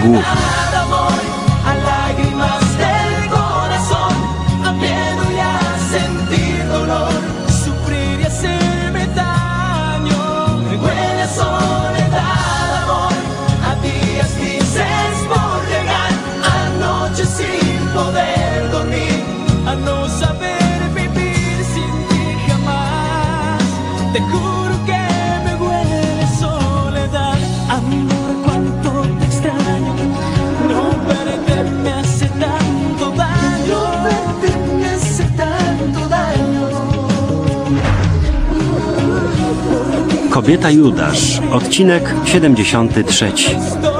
Largo. Kobieta Judasz, odcinek 73.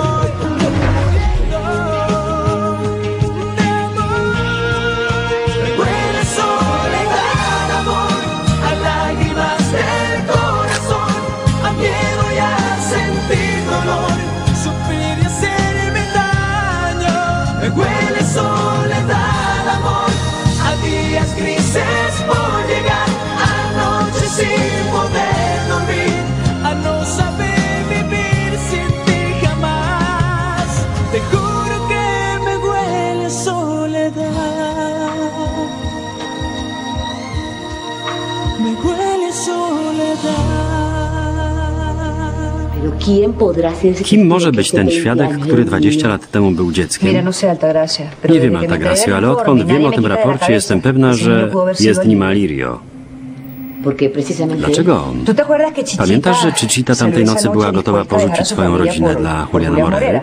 Kim może być ten 20 świadek, który era 20 niño? lat temu był dzieckiem? no Nie wiem, Altagracio, ale al odkąd wiem o tym raporcie, jestem pewna, że jest nim Alirio. Dlaczego on? ¿Tú te acuerdas que Chichita Pamiętasz, że salió tamtej nocy była gotowa porzucić swoją rodzinę dla Juliana Morera?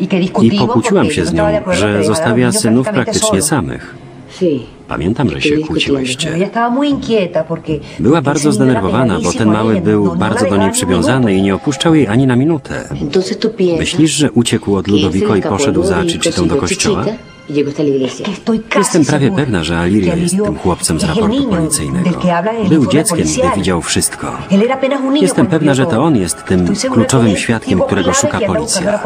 Y I pokłóciłam się z no nią, że zostawia synów prácticamente praktycznie samych. Pamiętam, że się kłóciłyście. Była bardzo zdenerwowana, bo ten mały był no- no bardzo do niej przywiązany i nie opuszczał jej ani na minutę. Myślisz, że uciekł od Ludovico i poszedł za Chichitą do kościoła? Y Jestem prawie pewna, że que Alirio jest tym chłopcem z raportu policyjnego. Był dzieckiem, gdy widział wszystko. Jestem pewna, że to on jest tym kluczowym świadkiem, którego szuka la policja.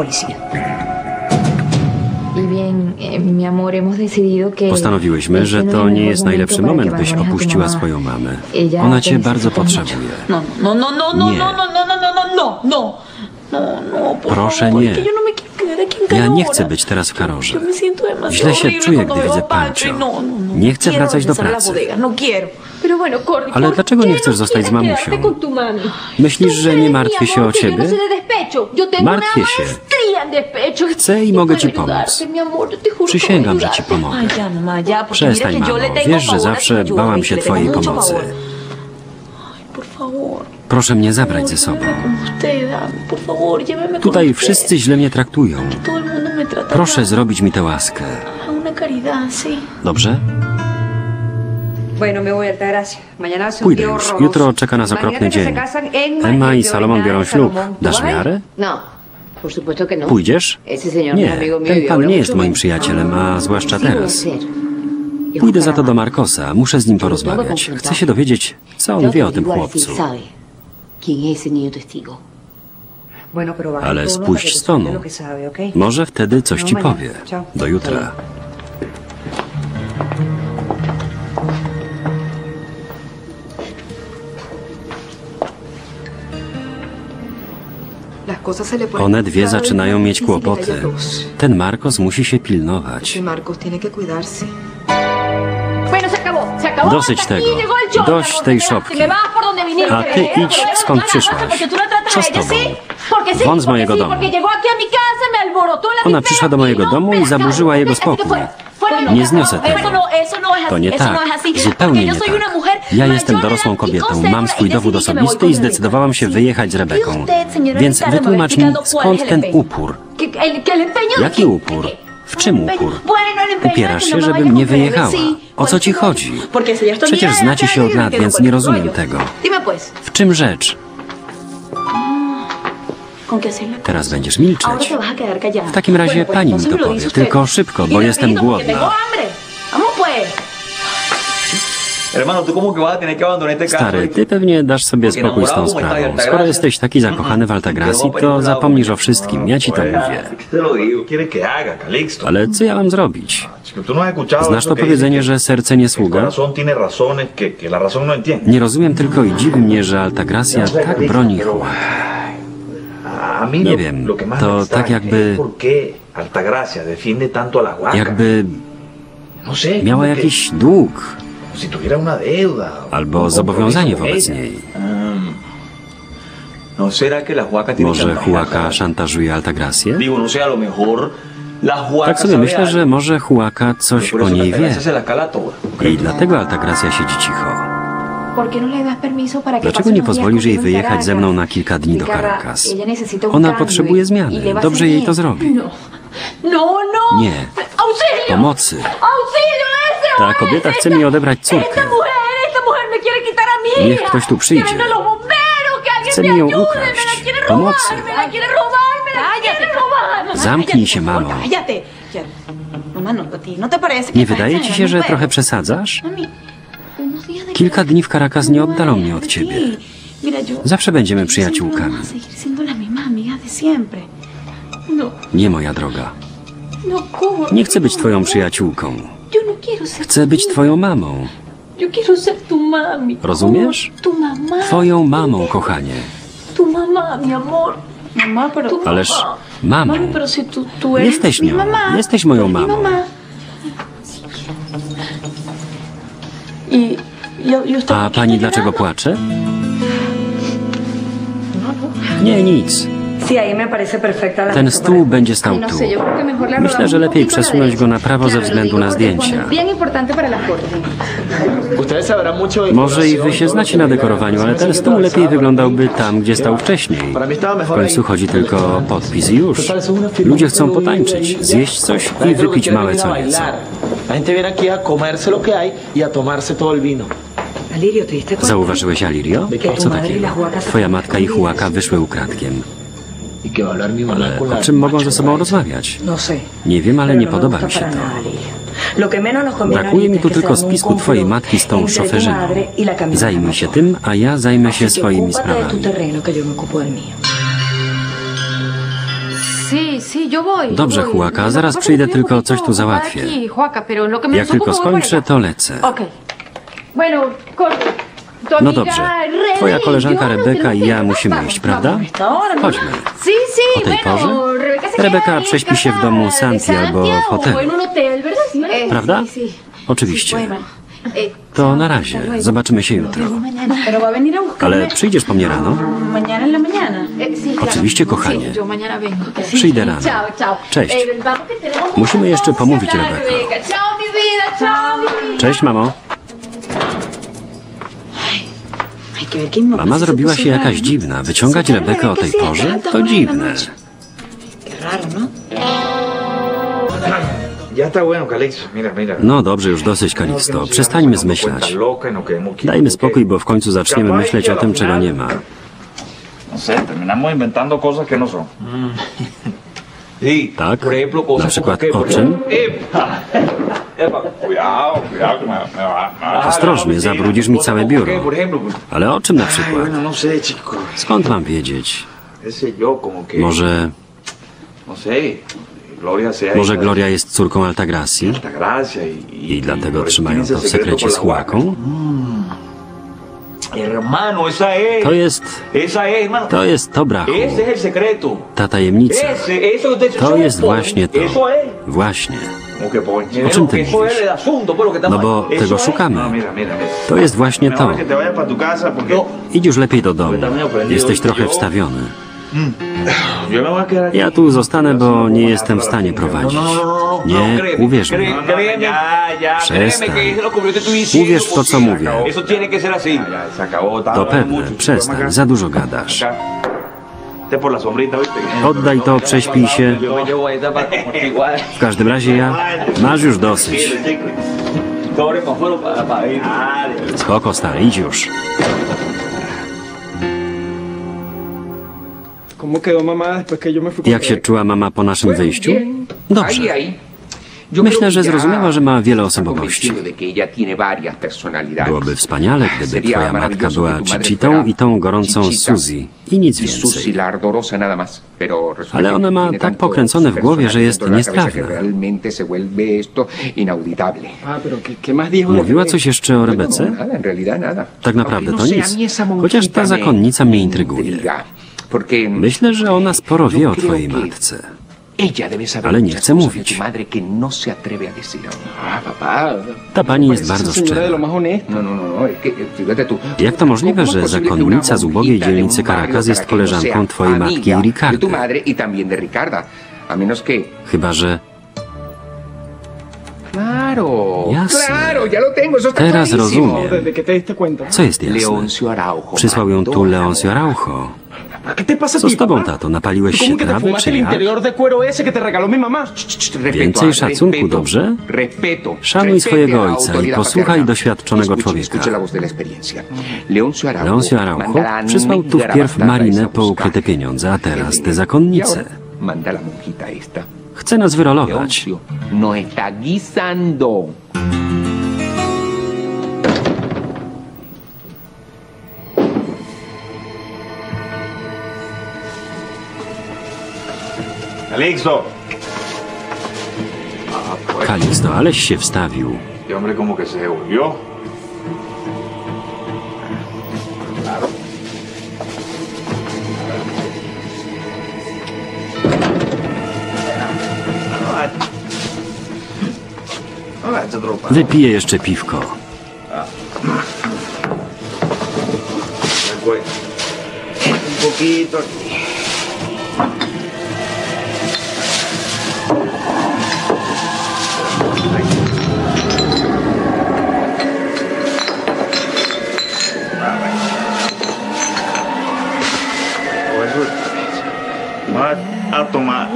Postanowiłyśmy, że no to nie jest najlepszy moment, byś opuściła swoją mamę. Ona cię bardzo potrzebuje. No, no, no, no, no, no, no, no, no, no, no, no, no. No, no, Proszę nie. No Ja nie chcę być teraz w Karorze. Źle się czuję, cuando gdy veo widzę Pancho. No, no, no. Nie chcę wracać do pracy. no Ale ¿por dlaczego nie chcesz zostać z mamusią? Myślisz, że nie martwię się o no ciebie? Martwię się. Chcę i mogę ci pomóc. Przysięgam, że ci pomogę. Przestań, mamo. Wiesz, że zawsze bałam się twojej pomocy. Proszę mnie zabrać ze sobą. Tutaj wszyscy źle mnie traktują. Proszę zrobić mi tę łaskę. Dobrze? Pójdę już. Jutro czeka nas okropny dzień. casan Emma y i Salomon biorą ślub. Salomón. ¿Tú Dasz miarę? No, no. Pójdziesz? No Nie, mío y ten pan nie jest moim przyjacielem, a zwłaszcza teraz. Y Pójdę za to do. Markosa. Muszę z nim porozmawiać. Chcę się dowiedzieć, co on wie o tym chłopcu. Sabe quién es ese niño testigo. Ale te z tonu. Może wtedy coś No, ci powie. Do jutra. One dwie zaczynają más mieć a kłopoty. Ten Markos musi się pilnować. Dosyć tego. Dość tej szopki. A ty idź, skąd przyszłaś. Co z tobą? Won z mojego domu. Ona przyszła do mojego no, domu i zaburzyła jego spokój. Nie zniosę tego. No, no To nie tak. Zupełnie nie tak. Ja jestem dorosłą y kobietą, mam swój y dowód osobisty i zdecydowałam się wyjechać z Y Rebeką. Więc wytłumacz mi, skąd ten upór. Jaki upór? W czym upór? Upierasz się, żebym nie wyjechała. O co ci chodzi? Przecież znacie się od lat, więc nie rozumiem tego. W czym rzecz? Teraz będziesz milczeć. W takim razie pani mi to powie. Tylko szybko, bo jestem głodna. Stary, ty pewnie dasz sobie spokój z tą sprawą. Skoro jesteś taki zakochany w Altagracji, to zapomnisz o wszystkim. Ja ci to mówię. Ale co ja mam zrobić? Tú no Znasz to powiedzenie, że serce nie sługa? no? Nie rozumiem tylko i dziwi mnie, że Altagracja tak broni mí Nie wiem, to tak jakby- Altagracia. Jakby No miała jakiś dług albo zobowiązanie wobec niej. ¿No Huaca tiene Może? Huaka szantażuje Altagracię? Digo, no Tak sobie myślę, że może Huaka coś o niej wie. Altagracia. I dlatego Altagracja siedzi cicho. ¿Por qué no Dlaczego nie pozwolisz jej wyjechać ze mną na kilka dni do Caracas? Ona potrzebuje y- zmiany. Dobrze jej to zrobi. No, no, no. Nie. Auxilio. Pomocy. Ta kobieta chce mi odebrać córkę. Niech ktoś tu przyjdzie. Chce mi ją ukraść. Pomocy. Zamknij się, mamo. No, no Nie wydaje ci się, że trochę przesadzasz? Kilka dni w Caracas nie oddalą mnie od ciebie. Zawsze będziemy przyjaciółkami. No, Nie, moja droga. no. Nie chcę być twoją przyjaciółką. Chcę być twoją mamą. Rozumiesz? Twoją mamą, kochanie. Ależ mamą. Jesteś nią. Jesteś moją mamą. A aquí pani dlaczego płacze? Nie, nic. Ten stół będzie stał no tu. la Myślę, że lepiej przesunąć go na prawo ze względu na zdjęcia. Może i wy się znacie na dekorowaniu, ale ten stół lepiej wyglądałby tam, gdzie stał wcześniej. W końcu chodzi tylko o podpis i już. Ludzie chcą potańczyć, zjeść coś i wypić małe co nieco. bailar. La gente viene aquí a comerse lo que hay y a tomarse todo el vino. Alirio, ¿te diste cuenta? Zauważyłeś, Alirio? Co takiego? Twoja matka i Hułaka wyszły ukradkiem. Ale o czym mogą ze sobą rozmawiać? No. Nie wiem, ale nie no podoba mi się to. Brakuje mi tu tylko spisku twojej matki z tą szoferzyną. y Zajmij się tym, a ja zajmę się swoimi sprawami. Dobrze. Huaka, zaraz przyjdę, tylko coś tu załatwię. Jak tylko skończę, to lecę. Bueno, corto. No dobrze. Twoja koleżanka Rebeka i ja musimy iść, prawda? ¿no? Chodźmy. O tej porze? Rebeka prześpi się w domu Santi albo w hotelu. Prawda? sí. Oczywiście. To na razie. Zobaczymy się jutro. Ale przyjdziesz po mnie rano? eh. Oczywiście, kochanie. Przyjdę rano. Ciao, ciao. Cześć. Eh, Musimy jeszcze pomówić. Rebeka. Cześć, mamo. Mama zrobiła się jakaś dziwna. Wyciągać Rebekę o tej porze? To dziwne. ¿no? Dobrze, już dosyć, Kalisto. Przestańmy zmyślać. Dajmy spokój, bo w końcu zaczniemy myśleć o tym, czego nie ma. No no. Sí, Tak? Na przykład o czym? Ostrożnie, zabrudzisz mi całe biuro. Ale o czym na przykład? no sé, chico. Skąd mam wiedzieć? Może, no sea może Gloria jest córką Altagracji y, y, i dlatego eso trzymają to w sekrecie z la To jest, to jest to secreto. Ta tajemnica. To jest właśnie to. Właśnie. O czym ty mówisz? No bo tego szukamy. To jest właśnie to. Idź już lepiej do domu. Jesteś trochę wstawiony. Ja tu zostanę, bo nie jestem w stanie prowadzić. Nie, uwierz mi. Przestań. Uwierz w to, co mówię. To pewne, przestań, za dużo gadasz. Oddaj to, prześpij się. W każdym razie ja... Masz już dosyć. Spoko, stary, idź już. Jak się czuła mama po naszym wyjściu? Dobrze. Myślę, że zrozumiała, że ma wiele osobowości. Byłoby wspaniale, gdyby twoja matka była Chichitą i tą gorącą Suzy. I nic więcej. Ale ona ma tak pokręcone w głowie, że jest niestrawna. Ah. Mówiła coś jeszcze o Rebece? Tak naprawdę to nic. Chociaż ta zakonnica mnie intryguje. Myślę, że ona sporo wie o twojej matce. Ale nie chcę cosas mówić. no. Ah. Ta pani jest bardzo szczera. No, no, no, no, eh. Jak to możliwe, ¿Cómo że zakonnica z ubogiej dzielnicy Caracas jest koleżanką twojej matki i madre y. Chyba, że Jasne. Teraz rozumiem. Co jest jasne? Przysłał ją tu Leoncio Araujo. ¿Qué te Co z tobą, tato? Napaliłeś się ¿Cómo que te trawy, czy jak? te Więcej ah, szacunku, dobrze? Szanuj swojego ojca i posłuchaj doświadczonego człowieka. Leoncio Araujo, przysłał tu wpierw Marinę po ukryte pieniądze, a teraz Y la monjita esta. Chce nas wyrolować. Nos está guisando. Ahora echa otro pa. Wypije jeszcze piwko. Un poquito aquí.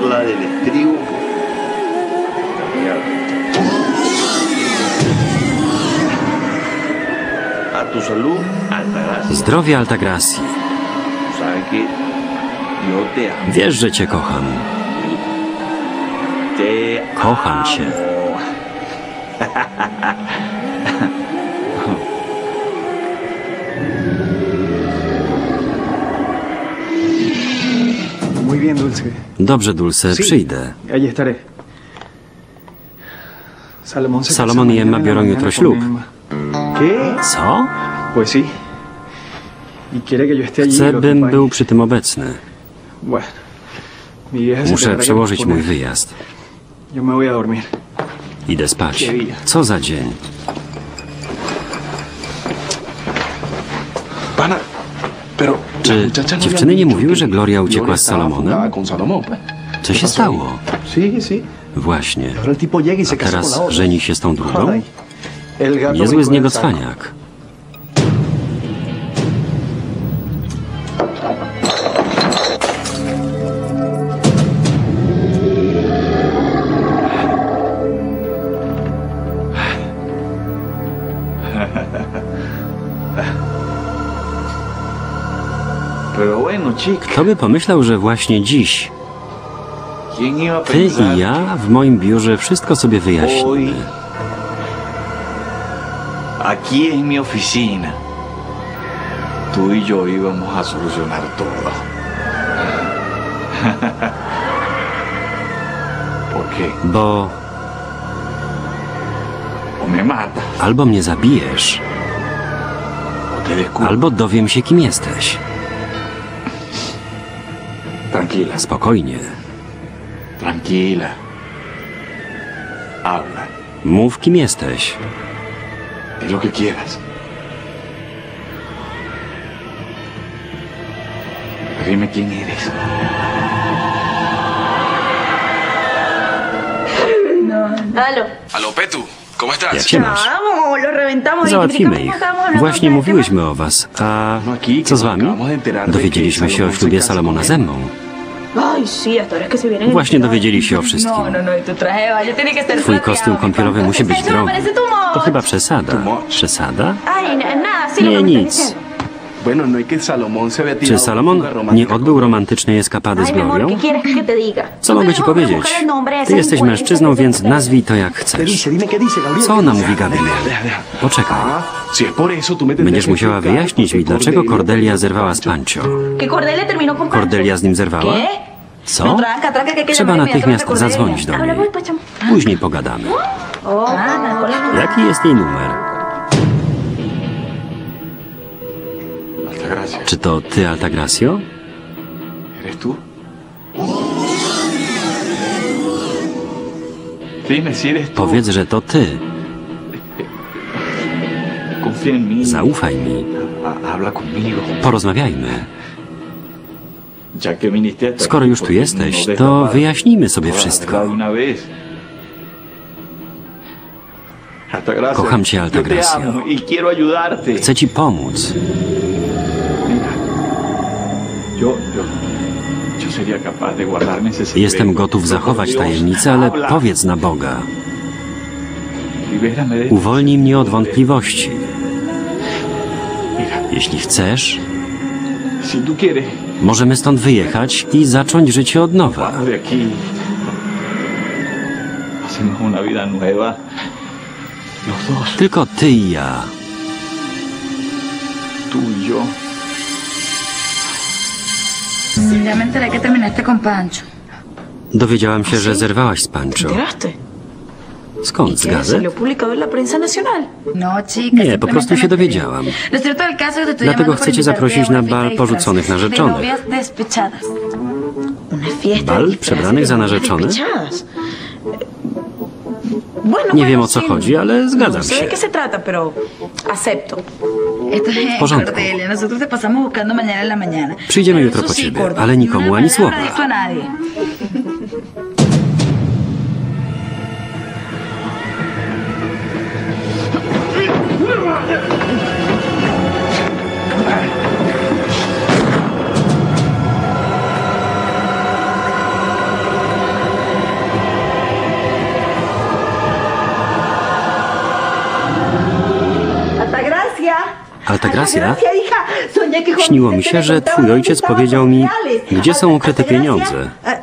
La del estribo. A tu salud, alta gracia. Zdrowie Altagracji. Wiesz, że cię kocham. Kocham cię. Dobrze, Dulce, przyjdę. Salomón y Emma biorą jutro ślub. Co? Chcę, bym był przy tym obecny. Muszę przełożyć mój wyjazd. Idę spać. Co za dzień. Pana, pero Czy dziewczyny nie mówiły, że Gloria uciekła z Salomonem? pues. Co się stało? Właśnie. Y A teraz żeni się z tą drugą? Niezły z niego cwaniak. Kto by pomyślał, że właśnie dziś ¿quién iba a ty i ja w moim biurze wszystko sobie wyjaśnimy? aquí en mi oficina tú y yo íbamos a solucionar todo? ¿Por qué? Bo O me matas albo mnie zabijesz, albo dowiem się, kim jesteś. Tranquila, Spokojnie. tranquila. Habla, Mów, kim jesteś. di lo que quieras. Dime quién eres. Halo. Halo, Petu, ¿cómo estás? Jak się masz? Vamos, lo reventamos. Załatwimy ¿Y ich. Właśnie mówiłyśmy o was. A co z wami? Dowiedzieliśmy się o ślubie Salomona ze mną. Właśnie dowiedzieli się o wszystkim. No, no, no, y tu traje de baño tiene que estar Twój kostium kąpielowy musi być drogi. To chyba przesada. Przesada? Ay, na- nada, sí, lo Nie, nic. Czy tirado Salomon nie odbył romantycznej eskapady z Glorią? Co mogę ci powiedzieć? Ty jesteś mężczyzną, więc nazwij to jak ¿Qué chcesz. Co ona mówi, Gabriel? Poczekaj. Ah, Będziesz musiała wyjaśnić mi, dlaczego Cordelia- zerwała z Pancio. Cordelia z nim zerwała? Co? No, Trzeba natychmiast Cordelia. zadzwonić do niej. Później pogadamy. Oh, la- Jaki jest jej numer? Czy to ty, Altagracio? Powiedz, że to ty. Zaufaj mi. Porozmawiajmy. Skoro już tu ¿por qué no jesteś, dejas to wyjaśnijmy sobie wszystko. Kocham cię, Altagracia. y. Chcę ci pomóc. Jestem gotów zachować tajemnicę, ale powiedz na Boga. Uwolnij mnie od wątpliwości. Jeśli chcesz, możemy stąd wyjechać i zacząć życie od nowa. Tylko ty i ja. tú y Ya me enteré que terminaste con Pancho. Dowiedziałam się, że zerwałaś z Pancho. ¿Enteraste? Skąd prensa nacional. No, chica. Nie, po prostu się dowiedziałam. Lo cierto del caso es que te estoy Dlatego llamando chcę cię para zaprosić a na una bal fiesta porzuconych de disfraces, narzeczonych. De novias despechadas. Una fiesta. Bal disfraces przebranych de za novias narzeczonych? despechadas. Bueno, Nie bueno, wiem o co sí. chodzi, ale zgadzam No sé się. de qué se trata, pero acepto. Es porządku. Przyjdziemy jutro po ciebie, ale nikomu ni una ani słowa. Altagracia. Śniło mi się, że twój ojciec powiedział mi, gdzie są ukryte Altagracia. pieniądze. Ah,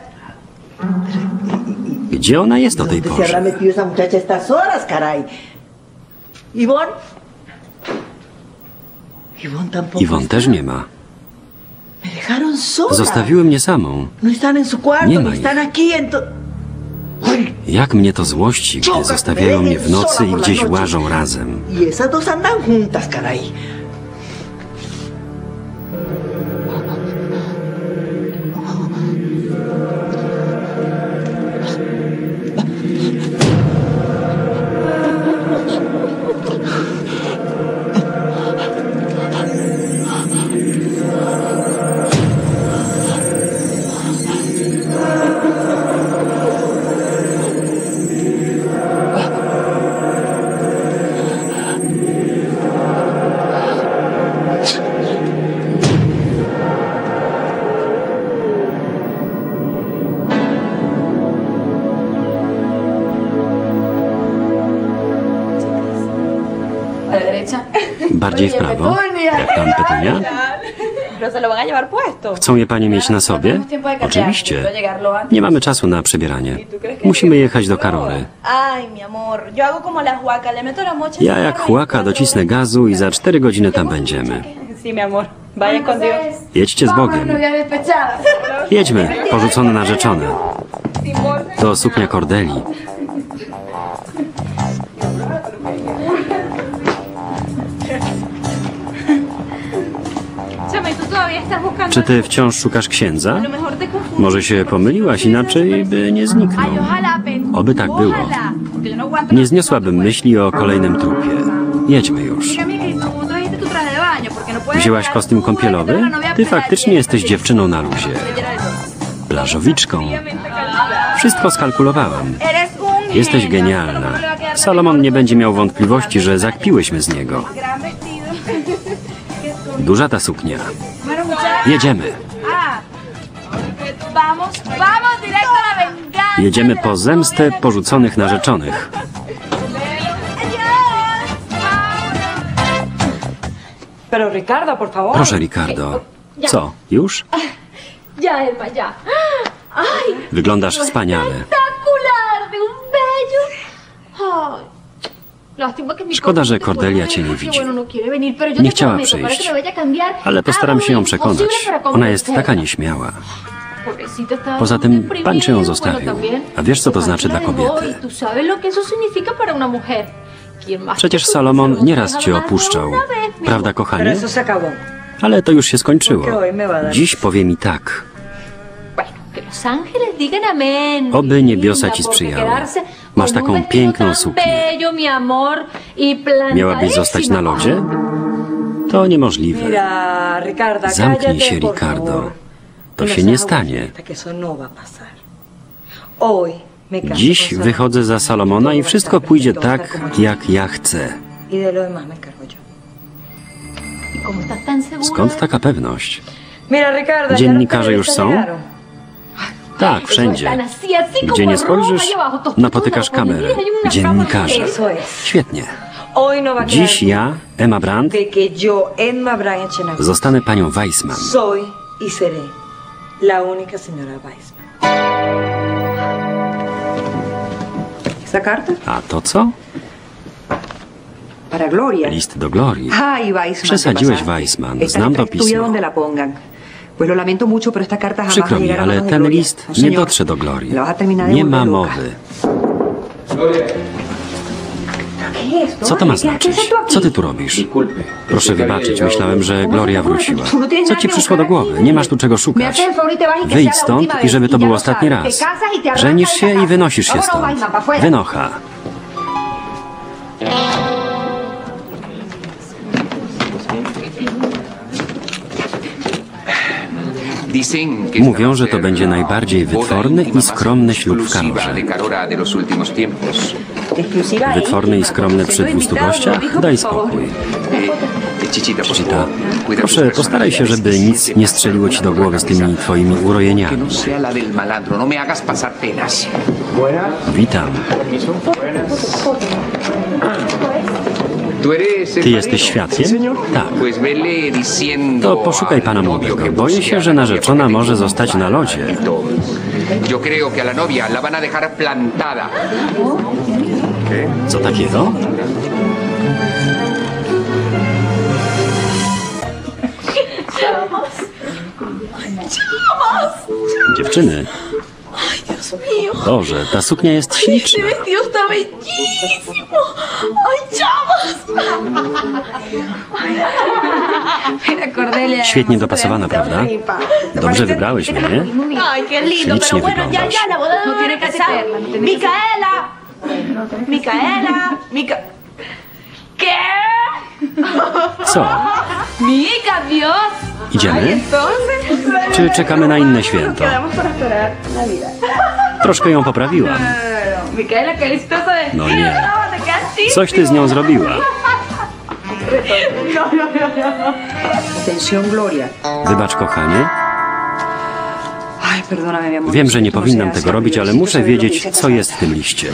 Gdzie ona jest o tej ¿Dónde se habrá porze? Iwon też nie ma. Zostawiły mnie samą. No Nie ni ma ich. Jak mnie to złości, gdy zostawiają mnie w nocy i gdzieś łażą razem. Lo van a llevar puesto. Chcą je panie mieć na sobie? Oczywiście. Nie mamy czasu na przebieranie. Musimy jechać do Karory. Ay, mi amor, yo hago como la huaca, le meto la mocha. Ja jak chłaka docisnę gazu i za cztery godziny tam będziemy. Sí, mi amor. Vaya con Dios. Jedźcie z Bogiem. Jedźmy, porzucone narzeczone. To suknia Cordeli. Czy ty wciąż szukasz księdza? Może się pomyliłaś, inaczej by nie zniknął. Oby tak było. Nie zniosłabym myśli o kolejnym trupie. Jedźmy już. Wzięłaś kostium kąpielowy? Ty faktycznie jesteś dziewczyną na luzie. Plażowiczką. Wszystko skalkulowałam. Jesteś genialna. Salomon nie będzie miał wątpliwości, że zakpiłyśmy z niego. Duża ta suknia. Jedziemy. Jedziemy po zemstę porzuconych narzeczonych. Proszę, Ricardo. Co, już? Wyglądasz wspaniale. Szkoda, że Cordelia cię nie widzi. no Nie chciała przyjść. Ale postaram się ją przekonać. Ona jest taka nieśmiała. Poza tym pan cię ją zostawił. A wiesz, co to znaczy dla kobiety? y tú sabes lo que eso significa para una mujer. ¿Quién más Przecież? Salomon nieraz cię opuszczał. Prawda, kochanie? Ale to już się skończyło. Dziś powie mi tak. Oby niebiosa ci sprzyjały. Masz taką piękną suknię. Miałabyś zostać na lodzie? To Ricarda, Zamknij się, Ricardo. To no się nie stanie. no Dziś wychodzę za Salomona i wszystko pójdzie tak, jak ja chcę. Y. Skąd taka pewność? Ricarda, Dziennikarze już są? Tak, wszędzie. Gdzie nie spojrzysz, napotykasz kamerę. Es. Świetnie. Dziś ja, Emma Brandt, zostanę panią Weissman. soy y seré la única señora Weissman. ¿Esa carta? A to co? Para Gloria. List do Glorii. Przesadziłeś. Weissman. Znam to pismo. Donde la pongan. Pues lo lamento mucho, pero esta carta jamás va Przykro mi, ale ten Gloria. list No, nie dotrze do Glorii. Nie ma mowy. Co to ma ¿Qué haces znaczyć? Co ty tu robisz? Proszę wybaczyć, myślałem, że Gloria wróciła. Co ci przyszło do głowy? Nie masz tu czego szukać. y y Wyjdź stąd i żeby to był ostatni raz. Y Żenisz się i wynosisz się stąd. Wynocha. Mówią, że to będzie najbardziej wytworny i skromny ślub w Karorze. Wytworny i skromny przy 200 gościach? Daj spokój. Chichita, proszę postaraj się, żeby nic nie strzeliło ci do głowy z tymi twoimi urojeniami. Witam. Ty jesteś świadkiem? Tak. To poszukaj pana młodego. Boję się, że narzeczona może zostać na lodzie. Co takiego? Dziewczyny. Boże, ta suknia jest śliczna. Świetnie dopasowana, prawda? Dobrze wybrałeś mnie, nie? Ay, qué lindo. Ślicznie Pero bueno, ya, wyglądasz. ya, la boda no ser. Micaela. Micaela. Mica... ¿Qué? Co? Mica, Dios. Idziemy? Czy czekamy na inne święto? Troszkę ją poprawiłam. Es. No nie. Coś ty z nią zrobiła. No, no, no, no. Wybacz, kochanie. Wiem, że nie No powinnam tego robić, ale muszę wiedzieć, co jest w tym liście.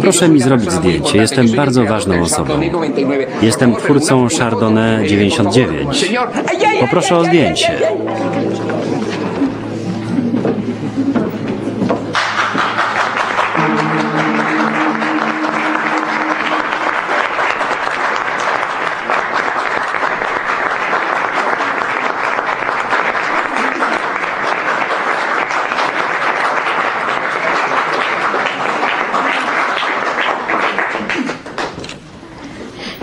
Proszę mi zrobić zdjęcie. Jestem bardzo ważną osobą. Jestem twórcą Chardonnay 99. Poproszę o zdjęcie.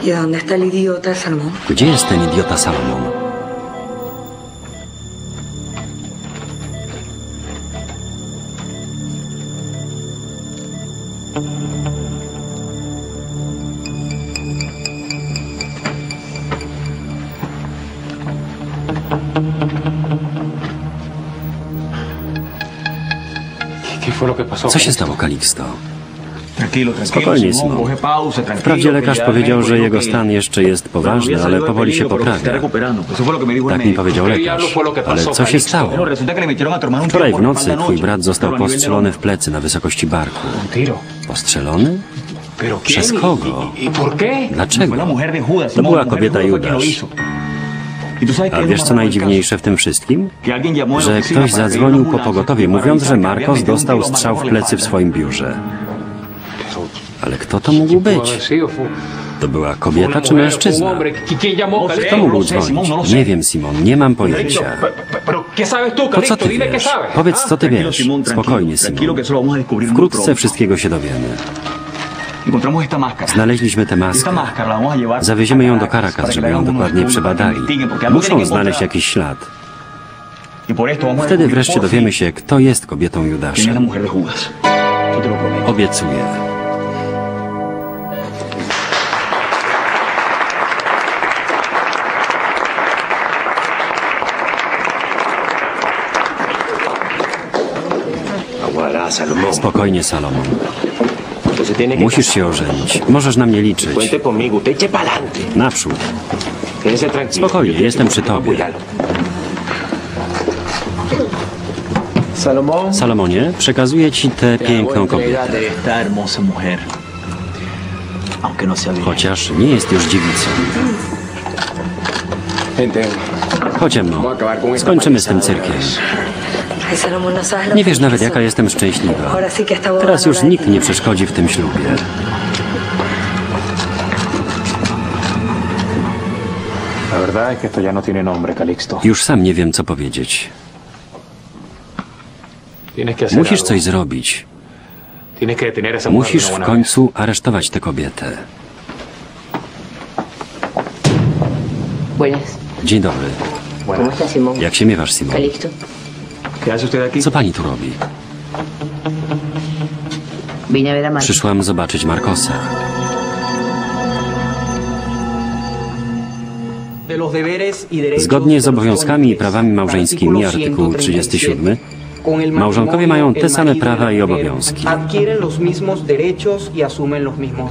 ¿Y dónde está el idiota de Salmón? Gdzie jest ten idiota Salomon? Co się stało, Kalixto? Spokojnie, Simon. Wprawdzie lekarz powiedział, że jego stan jeszcze jest poważny, ale powoli się poprawia. Tak mi powiedział lekarz. Ale co się stało? Wczoraj w nocy twój brat został postrzelony w plecy na wysokości barku. Postrzelony? Przez kogo? Dlaczego? To była kobieta Judasz. A wiesz co najdziwniejsze w tym wszystkim? Że ktoś zadzwonił po pogotowie, mówiąc, że Marcos dostał strzał w plecy w swoim biurze. Ale kto to mógł być? To była kobieta czy mężczyzna? Kto mógł dzwonić? Nie wiem, Simon, nie mam pojęcia. To co ty wiesz? Powiedz, co ty wiesz. Spokojnie, Simon. Wkrótce wszystkiego się dowiemy. Znaleźliśmy tę maskę. Zawieziemy ją do Caracas żeby ją dokładnie przebadali. Muszą znaleźć jakiś ślad. Y Wtedy wreszcie dowiemy się, kto jest kobietą Judasza. prometo. Obiecuję. Spokojnie, Salomon. Musisz się ożenić. Możesz na mnie liczyć. Naprzód. Spokojnie, jestem przy tobie. Salomonie, przekazuję ci tę piękną kobietę. no. Chociaż nie jest już dziewicą. Chodź. Skończymy z tym cyrkiem. Nie wiesz nawet, jaka jestem szczęśliwa. Teraz już nikt nie przeszkodzi w tym ślubie. No. Już sam nie wiem, co powiedzieć. Musisz coś zrobić. Musisz w końcu aresztować tę kobietę. Dzień dobry. Jak się miewasz, Simon? Co pani tu robi? Przyszłam zobaczyć Markosa. y Zgodnie z obowiązkami i prawami małżeńskimi, artykuł 137, 37, con el małżonkowie mają te same y prawa i obowiązki.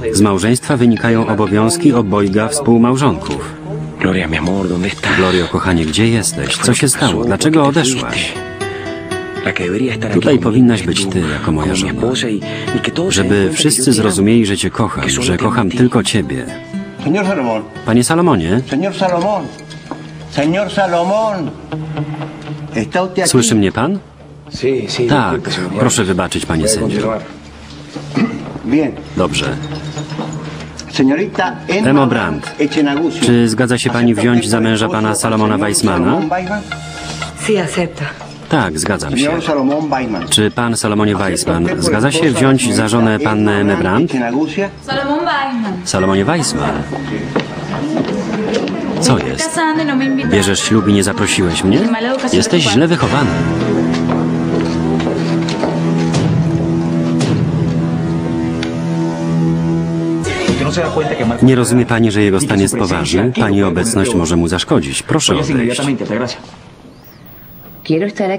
Y. Z małżeństwa wynikają obowiązki obojga współmałżonków. Gloria, mi amor, ¿dónde estás? Glorio, kochanie, gdzie jesteś? Co się stało? Dlaczego odeszłaś? Tutaj powinnaś być ty, jako moja żona. Żeby wszyscy zrozumieli, że cię kocham, że kocham tylko ciebie. Panie Salomonie, słyszy mnie pan? Tak, proszę wybaczyć, panie sędzio. Dobrze. Señorita Emma, Emo Brandt, czy zgadza się pani wziąć za męża pana Salomona Weissmana? Sí, acepta. Tak, zgadzam się. Czy pan Salomonie Weissman zgadza się wziąć za żonę pannę Emmę Brandt? Weissman. Salomonie Weissman. Co jest? No. Bierzesz ślub i nie zaprosiłeś mnie? Jesteś źle wychowany. ¿Usted no se da cuenta que Marcos Nie rozumie pani, że jego stan jest poważny? Pani obecność może mu zaszkodzić. Proszę odejść.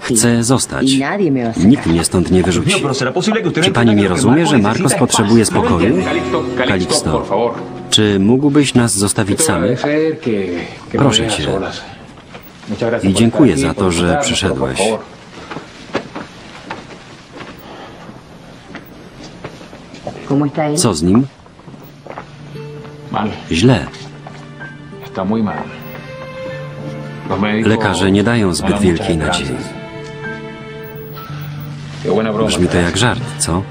Chcę zostać. Nikt mnie stąd nie wyrzuci. pero ¿será posible que usted no Czy pani entienda nie que lo que rozumie, że Marcos potrzebuje spokoju? favor. czy mógłbyś nas zostawić samych? Proszę cię. I dziękuję za to, że przyszedłeś. Co z nim? Mal, Źle. Lekarze nie dają zbyt wielkiej nadziei. Brzmi to jak żart, co?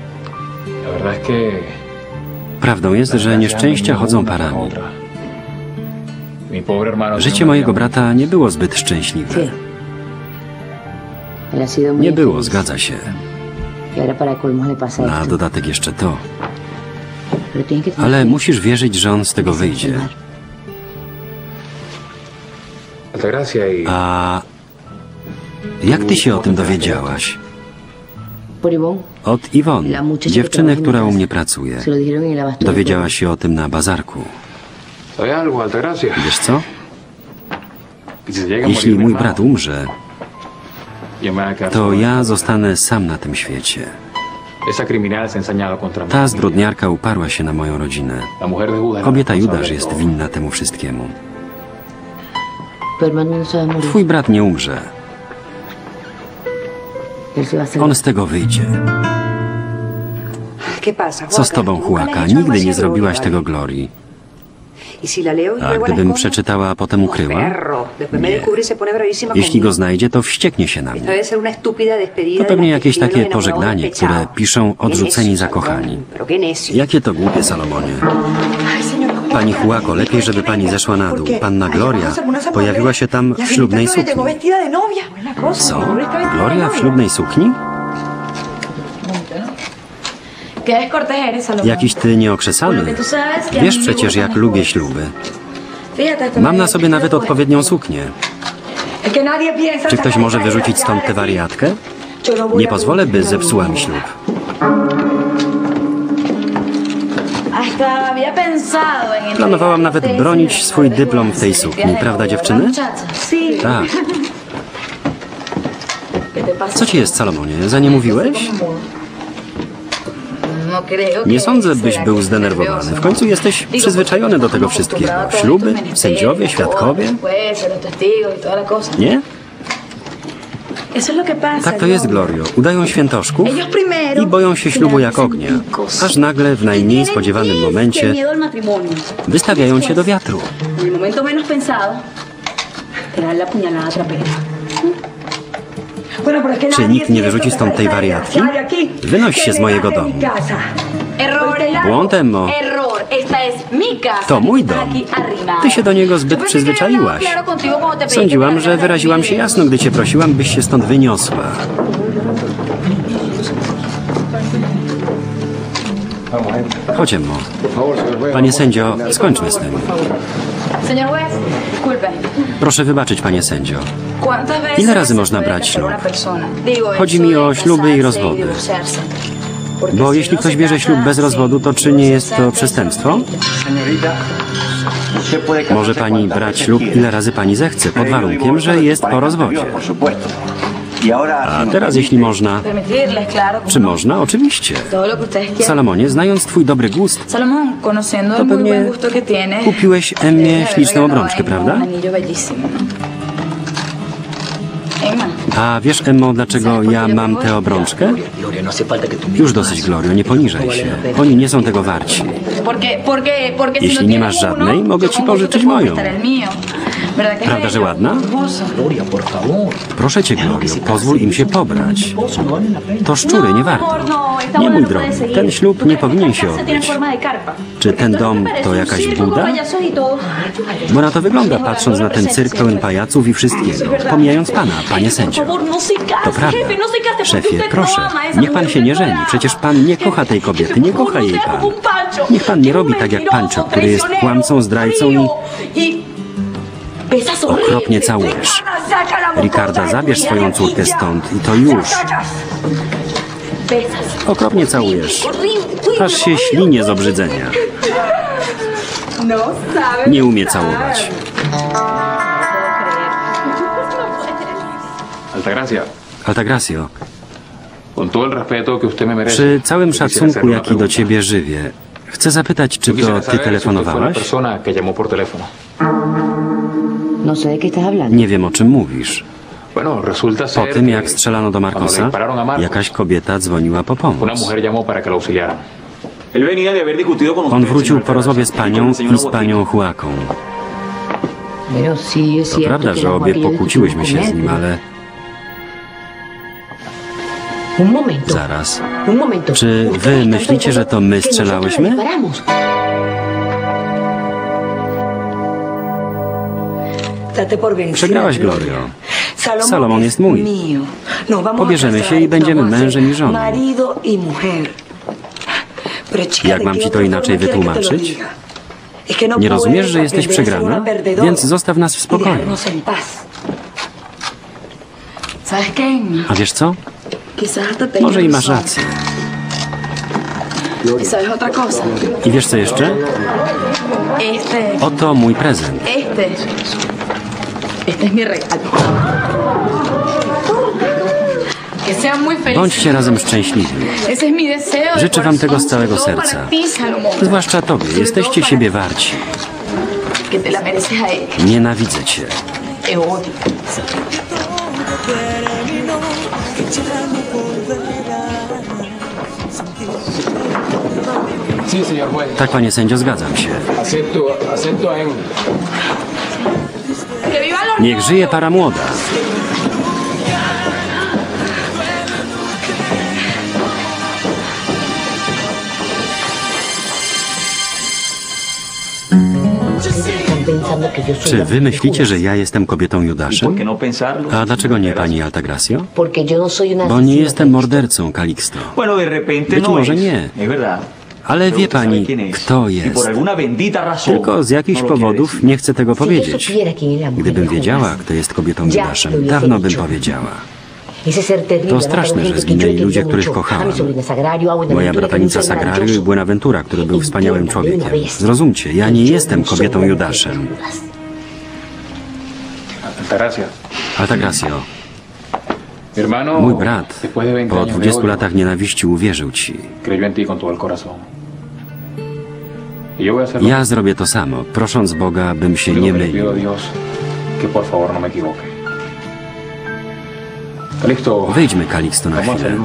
Prawdą jest, że nieszczęścia chodzą parami. Życie mojego brata nie było zbyt szczęśliwe. Nie było, zgadza się. Na dodatek jeszcze to. Ale musisz wierzyć, że on z tego wyjdzie. A jak ty się o tym dowiedziałaś? Od Iwon, La muchacha que dziewczyny, która u mnie pracuje. Dowiedziałaś się o tym na bazarku. Wiesz co? Jeśli mój brat umrze, to ja zostanę sam na tym świecie. Ta zbrodniarka uparła się na moją rodzinę. Kobieta Judasz jest winna temu wszystkiemu. Twój brat nie umrze. On z tego wyjdzie. ¿Qué pasa, Co z tobą, Huaka? Nigdy nie zrobiłaś tego. Glorii. ¿Y y A gdybym przeczytała, a potem ukryła? Nie. y Jeśli go znajdzie, to wścieknie się na mnie. To pewnie jakieś takie pożegnanie, które piszą odrzuceni, zakochani. Jakie to głupie, Salomonie. Pani Hułako, lepiej, żeby pani zeszła na dół. Panna Gloria pojawiła się tam w ślubnej sukni. Co? Gloria w ślubnej sukni? Jakiś ty nieokrzesany. Wiesz przecież, jak lubię śluby. Mam na sobie nawet odpowiednią suknię. Czy ktoś może wyrzucić stąd tę wariatkę? Nie pozwolę, by zepsuła mi ślub. Planowałam nawet bronić swój dyplom w tej sukni, prawda dziewczyny? Tak. Co ci jest, Salomonie? Za nie mówiłeś? Nie sądzę, byś był zdenerwowany. W końcu jesteś przyzwyczajony do tego wszystkiego. Śluby, sędziowie, świadkowie. Y. Nie? Eso es lo que pasa. Tak to jest, Glorio. Udają świętoszków i boją się ślubu jak ognia. Aż nagle, w najmniej spodziewanym momencie, wystawiają cię do wiatru. Czy nikt nie wyrzuci stąd tej wariatki? Wynoś się z mojego domu. Błąd, Emmo. To mój dom. Ty się do niego zbyt przyzwyczaiłaś. Sądziłam, że wyraziłam się jasno, gdy cię prosiłam, byś się stąd wyniosła. Chodź, Emmo. Panie sędzio, skończmy z tym. Proszę wybaczyć, panie sędzio. ¿Cuántas veces Ile razy można brać ślub? Chodzi mi o śluby i rozwody. Bo jeśli ktoś bierze ślub bez rozwodu, to czy nie jest to przestępstwo? Może pani brać ślub ile razy pani zechce, pod warunkiem, że jest po rozwodzie. A teraz, jeśli można, czy można? Oczywiście. Salomonie, znając twój dobry gust, To pewnie kupiłeś Emmie śliczną obrączkę, a Emma prawda? A wiesz, Emmo, dlaczego ja mam tę obrączkę? Już dosyć, Glorio, nie poniżaj się. Oni nie są tego warci. Jeśli no nie masz żadnej, mogę ci pożyczyć moją. Prestar el mío. ¿Verdad que es Prawda, że ładna? Proszę cię, Glorio, pozwól im się pobrać. To szczury, nie warto. Nie, mój drogi, ten ślub ¿Tú nie powinien się odbyć. Czy ten dom to jakaś buda? Bo na to wygląda, patrząc na ten cyrk pełen pajaców i wszystkiego. Pomijając pana, panie sędzio. no To prawda. Szefie, proszę, no esa niech pan się nie żeni. Przecież pan nie kocha tej kobiety, nie kocha jej pan. Niech pan nie robi tak jak Pancho, który jest kłamcą, zdrajcą i okropnie całujesz. Ricarda, zabierz swoją córkę stąd i to już. Okropnie całujesz. Aż się ślinie z obrzydzenia. Nie umie całować. Altagracia, Altagracio, przy całym szacunku, jaki do ciebie żywię, chcę zapytać, czy to ty telefonowałaś? No sé de qué estás hablando. Nie wiem, o czym mówisz. Po tym, jak strzelano do Marcosa, jakaś kobieta dzwoniła po pomoc. On wrócił po rozmowie z panią i z panią Huaką. To prawda, że obie pokłóciłyśmy się z nim, ale zaraz. Czy wy myślicie, że to my strzelałyśmy? Przegrałaś, Glorio. Salomón, Salomón jest mój. a Pobierzemy się i będziemy mężem i żoną. Jak ¿de mam ci to inaczej wytłumaczyć? no Nie rozumiesz, że jesteś przegrana? Więc zostaw nas w y spokoju. A wiesz co? Może i masz rację. I wiesz co jeszcze? Oto mój prezent. Este, es mi regalo. Que sean muy felices. Bądźcie razem szczęśliwi. Ese es mi deseo. de Życzę wam tego z całego serca. Zwłaszcza tobie. Jesteście siebie warci. Nienawidzę cię. Tak, panie sędzio, zgadzam się. Niech żyje para młoda. Czy wy myślicie, że ja jestem kobietą Judaszem? no? A dlaczego nie, pani Altagracio? No Bo nie jestem mordercą, Calixto. Być no może nie. Ale wie pani, kto jest. Tylko z jakichś no quiere powodów nie chcę tego powiedzieć. Gdybym wiedziała, kto jest kobietą Judaszem, dawno bym powiedziała. To straszne, że zginęli ludzie, których kochałam. Moja bratanica Sagrario i. Buenaventura, który był wspaniałym człowiekiem. Zrozumcie, ja nie jestem kobietą Judaszem. Altagracia. Altagracio, hermano, mój brat después de 20 po años de 20 odio, latach nienawiści uwierzył ci. Y. Ja zrobię to samo, prosząc Boga, bym się nie mylił. No Wyjdźmy, Calixto, na chwilę.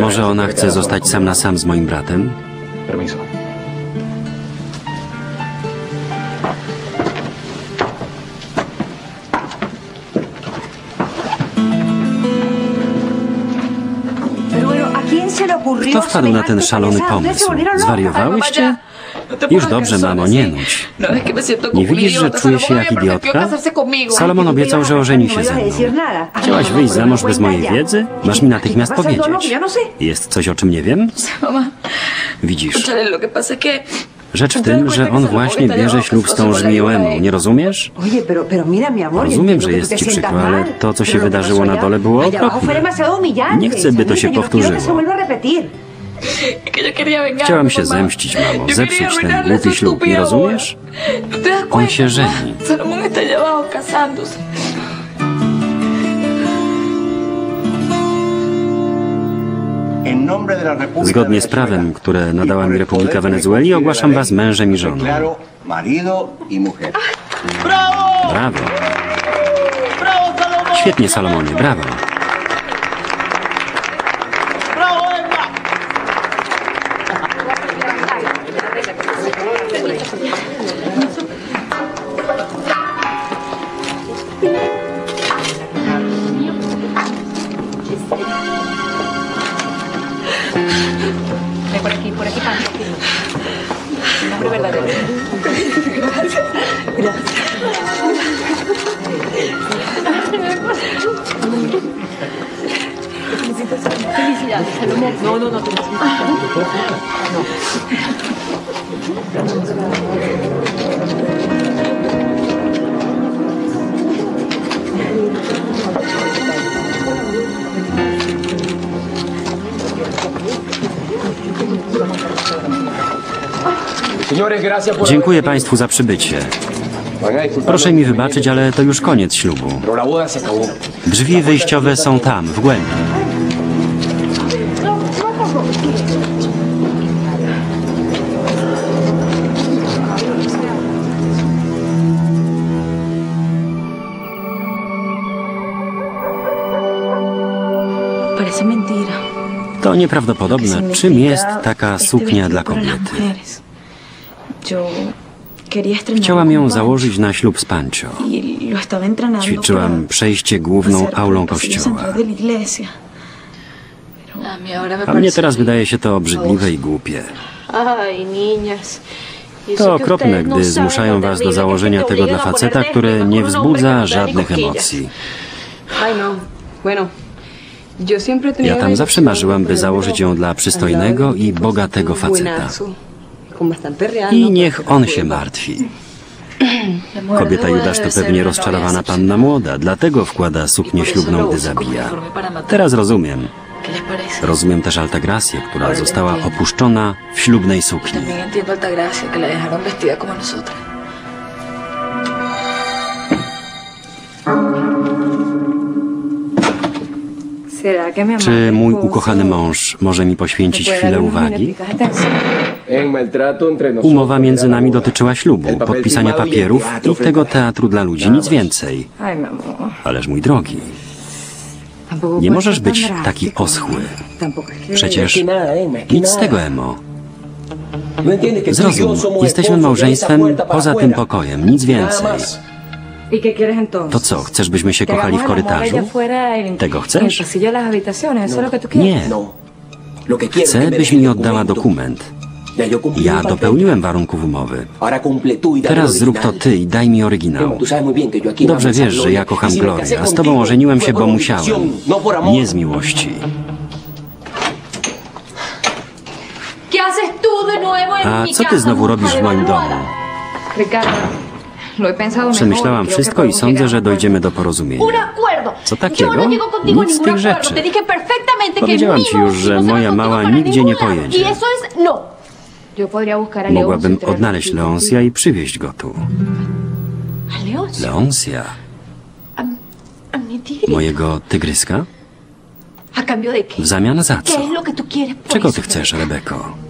Może ona chce zostać sam na sam z moim bratem? Permiso. Kto wpadł na ten szalony pomysł? Zwariowałyście? Już dobrze, mamo, nie nudź. No Nie widzisz, że czuję się jak idiotka? Salomon obiecał, że ożeni się ze mną. Chciałaś wyjść za mąż bez mojej wiedzy? Masz mi natychmiast powiedzieć. Jest coś, o czym nie wiem? Widzisz, rzecz w tym, że on właśnie bierze ślub z tą żmiołemą, nie rozumiesz? Rozumiem, że jest ci przykro, ale to, co się wydarzyło na dole, było okropne. Nie chcę, by to się powtórzyło. Chciałam się zemścić, mamo, zepsuć ten głupi ślub, nie rozumiesz? boda. ¿No te das On się żeni. Zgodnie z prawem, które nadała mi Republika Wenezueli, ogłaszam was mężem i żoną. Y mujer. Brawo. Świetnie, Salomonie, brawo. Ven por aquí, por aquí, Pam. Nombre verdadero. Felicidades, Salomón. No, no, no, te Señores, gracias Dziękuję Państwu za przybycie. Proszę mi wybaczyć, ale to już koniec ślubu. Drzwi wyjściowe są tam, w głębi. To nieprawdopodobne. Czym jest taka suknia dla kobiety? Chciałam ją założyć na ślub z entrenando Ćwiczyłam przejście główną aulą kościoła. a mnie teraz wydaje się to obrzydliwe i głupie. Y To okropne, no gdy zmuszają was do założenia tego dla faceta, który nie wzbudza no żadnych emocji. No. Bueno. Yo siempre he tenido Ja tam zawsze marzyłam, by założyć ją dla przystojnego i bogatego faceta. I niech on się martwi. Kobieta Judasz to pewnie rozczarowana panna młoda, dlatego wkłada suknię ślubną, gdy zabija. Teraz rozumiem. Rozumiem też Altagracię, która została opuszczona w ślubnej sukni. Czy mój ukochany mąż może mi poświęcić chwilę uwagi? Umowa między nami dotyczyła ślubu, podpisania papierów i tego teatru dla ludzi, nic więcej. Ależ mój drogi, nie możesz być taki oschły. Przecież Emma, nic z tego, Emo. No y Zrozum, jesteśmy małżeństwem poza tym pokojem, nic więcej. To co, chcesz byśmy się kochali w korytarzu? Tego chcesz? Nie. No. Chcę, byś mi oddała dokument. Ja dopełniłem warunków umowy. Y Teraz zrób to ty i daj mi oryginał. Aquí Dobrze wiesz, że ja kocham Y Glorię, a z tobą ożeniłem się, bo musiałem. no. Nie z miłości. ¿Qué haces tú de nuevo en A co ty znowu robisz w moim domu? Przemyślałam wszystko i sądzę, że dojdziemy do porozumienia. Co takiego? no a Nic z tych rzeczy. Powiedziałam ci już, że no moja mała nigdzie nie pojedzie. Y no. Mogłabym y odnaleźć. Leonsia i przywieźć go tu. Leonsia? Mojego tygryska? W zamian za ¿Qué co? Czego ty chcesz, Rebeko?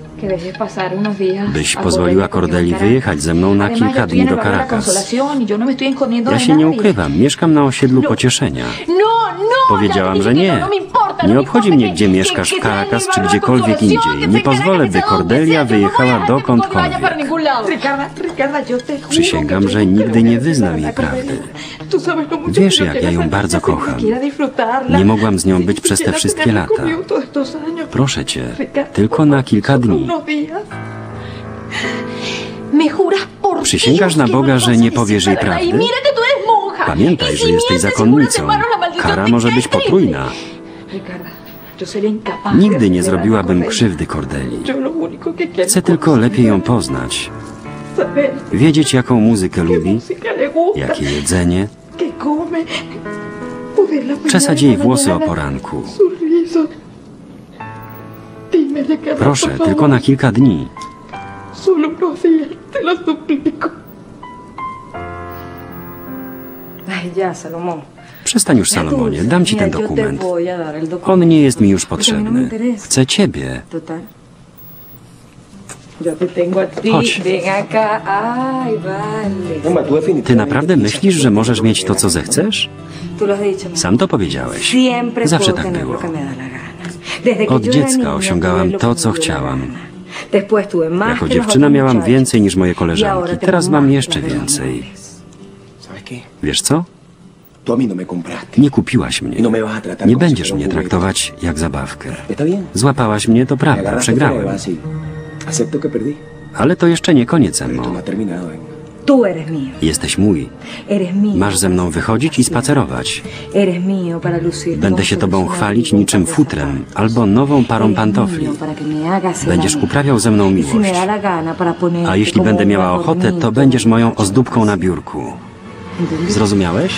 Byś pozwoliła Cordeli wyjechać ze mną na kilka dni do Caracas. Y no Ja się nie ukrywam, mieszkam na osiedlu pocieszenia. No, no. Powiedziałam, że nie. no, no Nie no obchodzi mnie, gdzie mieszkasz, w Caracas czy gdziekolwiek indziej. Nie pozwolę, by Cordelia no wyjechała no dokądkolwiek. Przysięgam, że nigdy nie wyznam jej prawdy. Wiesz, jak ja ją bardzo kocham. Nie mogłam z nią być przez te wszystkie lata. Proszę cię, tylko na kilka dni. Przysięgasz na Boga, że nie powiesz jej prawdy? Pamiętaj, że jesteś zakonnicą. Kara może być potrójna. Nigdy nie zrobiłabym krzywdy Cordeli. Chcę tylko lepiej ją poznać. Wiedzieć, jaką muzykę lubi, jakie jedzenie, czesać jej włosy o poranku. Proszę, tylko na kilka dni. Przestań już, Salomonie, dam ci ten dokument. On nie jest mi już potrzebny. Chcę ciebie. Total. Yo te tengo a ti. Chodź. Ven acá. Ay, vale. Emma, tú definitivamente Ty naprawdę myślisz, że możesz mieć to, co zechcesz? Tú lo has dicho. ¿no? Sam to powiedziałeś. Siempre Zawsze puedo tak tener było. lo que me da la gana. Desde que Od yo era dziecka niña, osiągałam lo to, que co me dio la chciałam. gana. Después tuve más Jako que los dziewczyna otros miałam muchachos. więcej niż moje Y ahora koleżanki. tengo Teraz más mam que jeszcze las demás więcej. mujeres. ¿Sabes qué? Wiesz co? Tú a mí no me compraste. Nie kupiłaś mnie. Y no me vas a tratar Nie como si będziesz fuera mnie juguete. traktować jak zabawkę. ¿Está bien? Złapałaś mnie, to Me prawda, agarraste de przegrałem. y Acepto que perdí. Ale to jeszcze nie koniec, Esto no Emmo. ha terminado, Emma. Tú eres mío. Jesteś mój. Eres mío. Masz ze mną wychodzić i spacerować. Eres mío para lucir. Będę się tobą chwalić niczym futrem albo nową parą pantofli. Będziesz uprawiał ze mną miłość. A jeśli będę miała ochotę, to będziesz moją ozdóbką na biurku. Zrozumiałeś?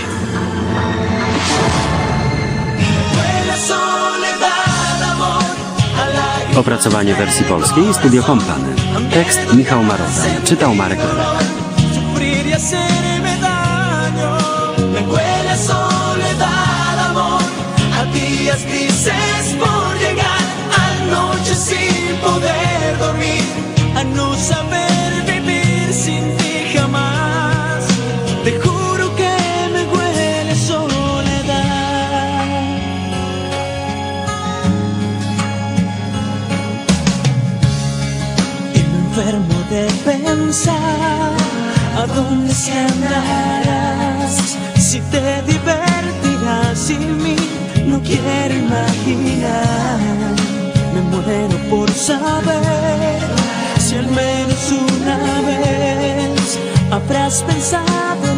Opracowanie wersji polskiej Studio Kompany. Tekst Michał Maroda. Czytał Marek Lelek. Andarás. Si te divertirás sin mí no quiero imaginar. Me muero por saber si al menos una vez habrás pensado